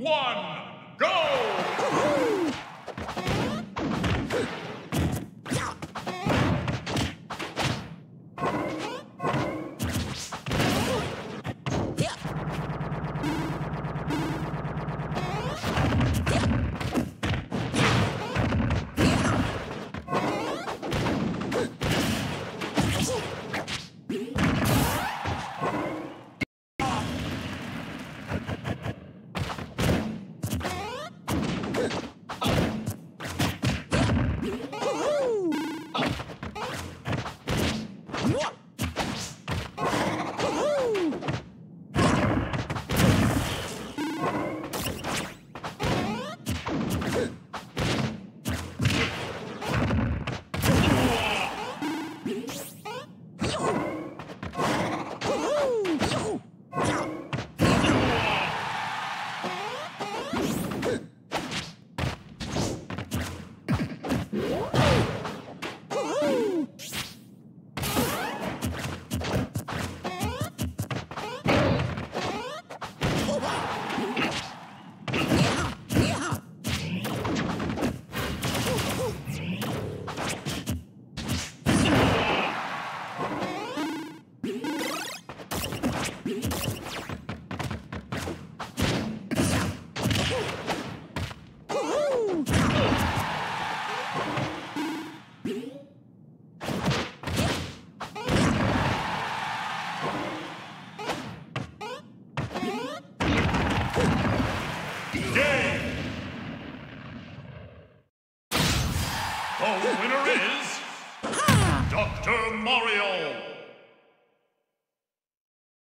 One, What? The winner is Dr. Mario!